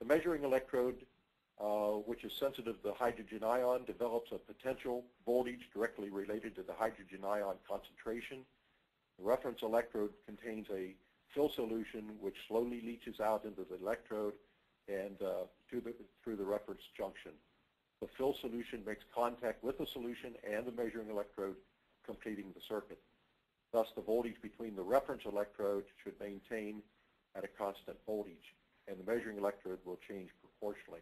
The measuring electrode, uh, which is sensitive to the hydrogen ion, develops a potential voltage directly related to the hydrogen ion concentration. The reference electrode contains a fill solution which slowly leaches out into the electrode and uh, the, through the reference junction. The fill solution makes contact with the solution and the measuring electrode, completing the circuit. Thus, the voltage between the reference electrode should maintain at a constant voltage, and the measuring electrode will change proportionally.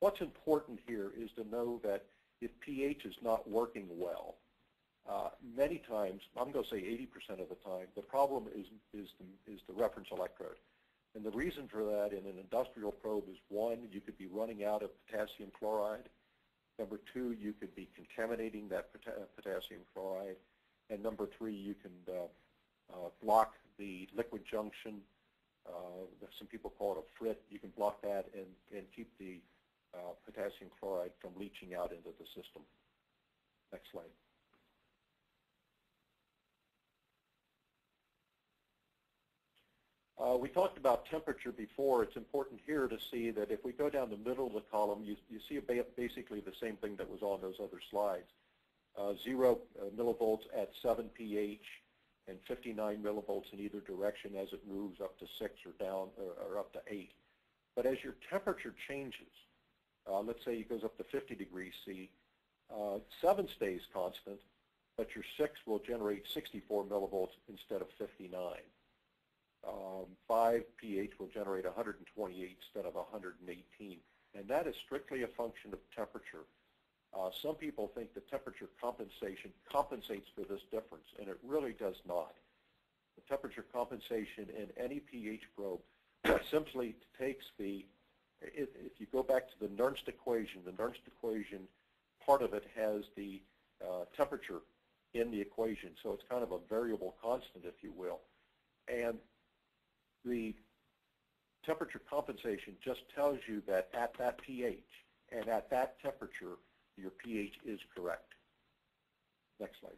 What's important here is to know that if pH is not working well, uh, many times, I'm going to say 80% of the time, the problem is, is, the, is the reference electrode. And the reason for that in an industrial probe is one, you could be running out of potassium chloride. Number two, you could be contaminating that potassium chloride. And number three, you can uh, uh, block the liquid junction. Uh, some people call it a frit. You can block that and, and keep the uh, potassium chloride from leaching out into the system. Next slide. Uh, we talked about temperature before. It's important here to see that if we go down the middle of the column, you, you see basically the same thing that was on those other slides. Uh, zero uh, millivolts at 7 pH and 59 millivolts in either direction as it moves up to 6 or down or, or up to 8. But as your temperature changes, uh, let's say it goes up to 50 degrees C, uh, 7 stays constant, but your 6 will generate 64 millivolts instead of 59 um, 5 pH will generate 128 instead of 118. And that is strictly a function of temperature. Uh, some people think the temperature compensation compensates for this difference, and it really does not. The temperature compensation in any pH probe simply takes the, if, if you go back to the Nernst equation, the Nernst equation, part of it has the uh, temperature in the equation, so it's kind of a variable constant, if you will. And the temperature compensation just tells you that at that pH and at that temperature, your pH is correct. Next slide.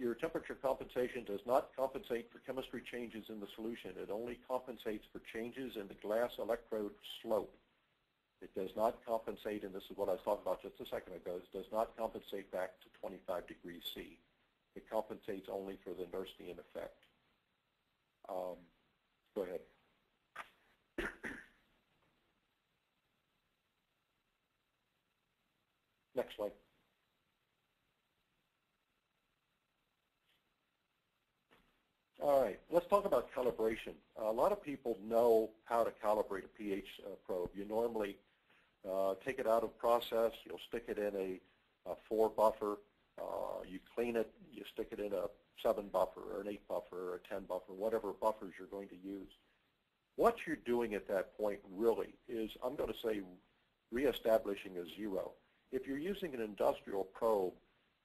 Your temperature compensation does not compensate for chemistry changes in the solution. It only compensates for changes in the glass electrode slope. It does not compensate, and this is what I was talking about just a second ago, it does not compensate back to 25 degrees C. It compensates only for the Nernstian effect. Um, go ahead. Next slide. All right, let's talk about calibration. A lot of people know how to calibrate a pH uh, probe. You normally uh, take it out of process. You'll stick it in a, a four buffer. Uh, you clean it. You stick it in a seven buffer or an eight buffer or a 10 buffer, whatever buffers you're going to use. What you're doing at that point really is, I'm going to say, reestablishing a zero. If you're using an industrial probe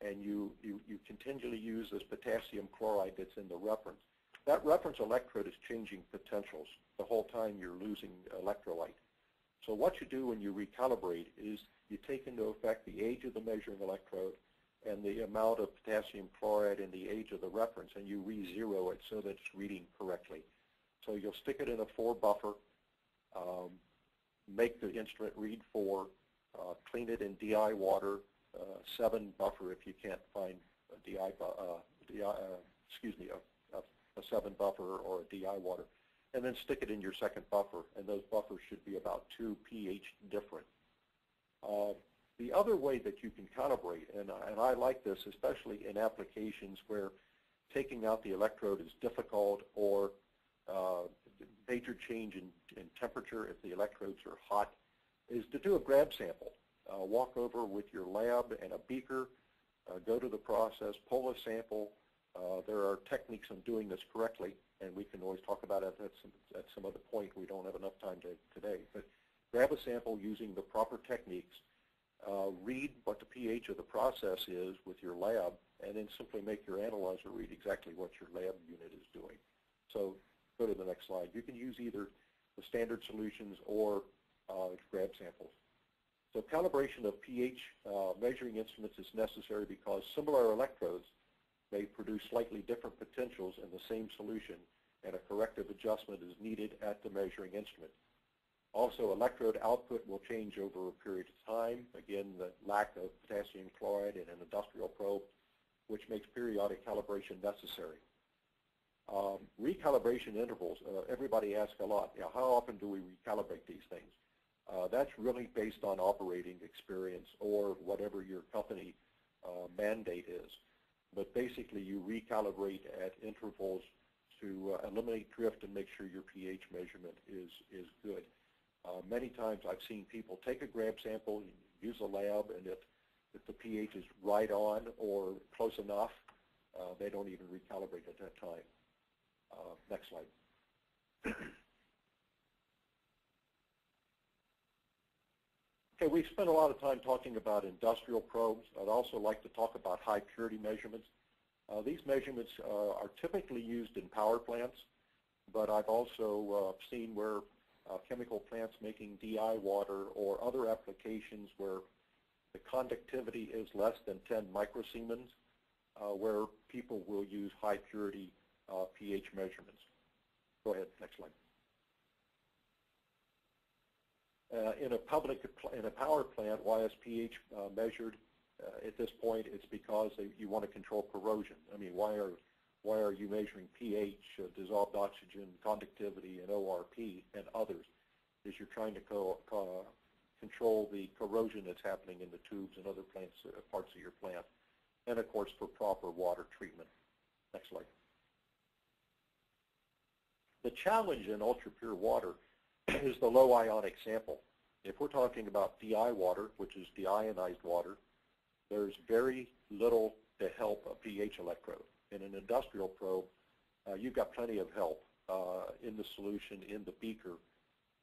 and you, you, you continually use this potassium chloride that's in the reference, that reference electrode is changing potentials the whole time you're losing electrolyte. So what you do when you recalibrate is you take into effect the age of the measuring electrode and the amount of potassium chloride and the age of the reference, and you re-zero it so that it's reading correctly. So you'll stick it in a four buffer, um, make the instrument read four, uh, clean it in DI water, uh, seven buffer if you can't find a DI, uh, DI uh, excuse me, a, a, a seven buffer or a DI water and then stick it in your second buffer, and those buffers should be about 2 pH different. The other way that you can calibrate, and, and I like this especially in applications where taking out the electrode is difficult or uh, major change in, in temperature if the electrodes are hot, is to do a grab sample. Uh, walk over with your lab and a beaker, uh, go to the process, pull a sample. Uh, there are techniques on doing this correctly and we can always talk about it at some, at some other point. We don't have enough time to, today. But grab a sample using the proper techniques, uh, read what the pH of the process is with your lab, and then simply make your analyzer read exactly what your lab unit is doing. So go to the next slide. You can use either the standard solutions or uh, grab samples. So calibration of pH uh, measuring instruments is necessary because similar electrodes may produce slightly different potentials in the same solution, and a corrective adjustment is needed at the measuring instrument. Also, electrode output will change over a period of time. Again, the lack of potassium chloride in an industrial probe, which makes periodic calibration necessary. Um, recalibration intervals, uh, everybody asks a lot, you know, how often do we recalibrate these things? Uh, that's really based on operating experience or whatever your company uh, mandate is. But basically, you recalibrate at intervals to uh, eliminate drift and make sure your pH measurement is, is good. Uh, many times I've seen people take a grab sample, use a lab, and if, if the pH is right on or close enough, uh, they don't even recalibrate at that time. Uh, next slide. okay, we've spent a lot of time talking about industrial probes. I'd also like to talk about high purity measurements. Uh, these measurements uh, are typically used in power plants, but I've also uh, seen where uh, chemical plants making DI water or other applications where the conductivity is less than 10 microsiemens, uh, where people will use high purity uh, pH measurements. Go ahead, next slide. Uh, in a public, in a power plant, why is pH uh, measured? Uh, at this point, it's because you want to control corrosion. I mean, why are why are you measuring pH, uh, dissolved oxygen, conductivity, and ORP, and others? Is you're trying to co co control the corrosion that's happening in the tubes and other plants, uh, parts of your plant, and of course for proper water treatment. Next slide. The challenge in ultra-pure water is the low ionic sample. If we're talking about DI water, which is deionized water, there's very little to help a pH electrode. In an industrial probe, uh, you've got plenty of help uh, in the solution, in the beaker.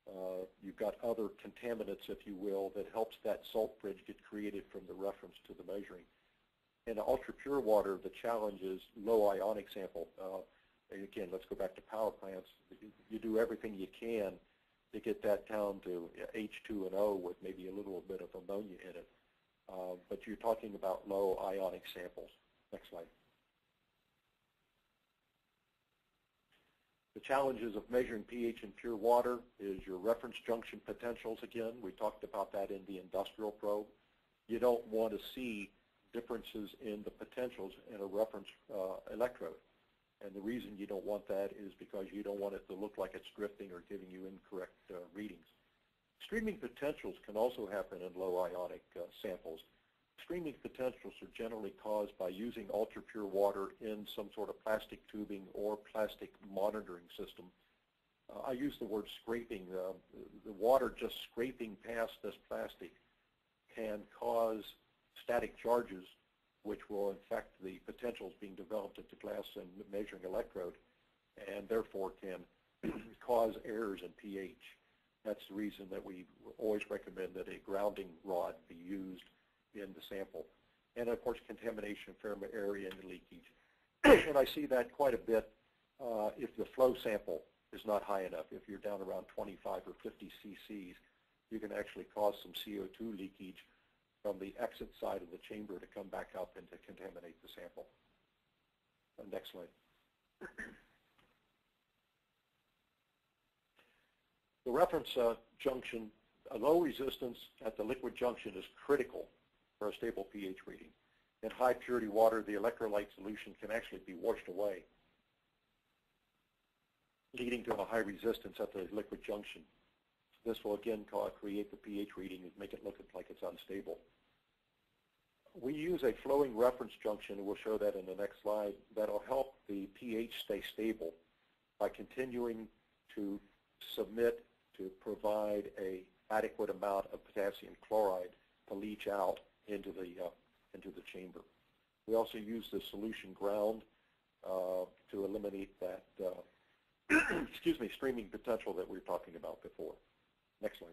Uh, you've got other contaminants, if you will, that helps that salt bridge get created from the reference to the measuring. In ultra-pure water, the challenge is low ionic sample. Uh, again, let's go back to power plants. You do everything you can to get that down to H2 and O with maybe a little bit of ammonia in it. Uh, but you're talking about low ionic samples. Next slide. The challenges of measuring pH in pure water is your reference junction potentials again. We talked about that in the industrial probe. You don't want to see differences in the potentials in a reference uh, electrode. And the reason you don't want that is because you don't want it to look like it's drifting or giving you incorrect uh, readings. Streaming potentials can also happen in low ionic uh, samples. Streaming potentials are generally caused by using ultra-pure water in some sort of plastic tubing or plastic monitoring system. Uh, I use the word scraping. Uh, the water just scraping past this plastic can cause static charges which will affect the potentials being developed at the glass and measuring electrode, and therefore can cause errors in pH. That's the reason that we always recommend that a grounding rod be used in the sample. And of course, contamination, fair area, and leakage. and I see that quite a bit uh, if the flow sample is not high enough. If you're down around 25 or 50 cc's, you can actually cause some CO2 leakage from the exit side of the chamber to come back up and to contaminate the sample. Uh, next slide. the reference uh, junction, a low resistance at the liquid junction is critical for a stable pH reading. In high purity water, the electrolyte solution can actually be washed away, leading to a high resistance at the liquid junction. This will again create the pH reading and make it look like it's unstable. We use a flowing reference junction, and we'll show that in the next slide, that'll help the pH stay stable by continuing to submit to provide a adequate amount of potassium chloride to leach out into the uh, into the chamber. We also use the solution ground uh, to eliminate that uh, excuse me streaming potential that we were talking about before. Next slide.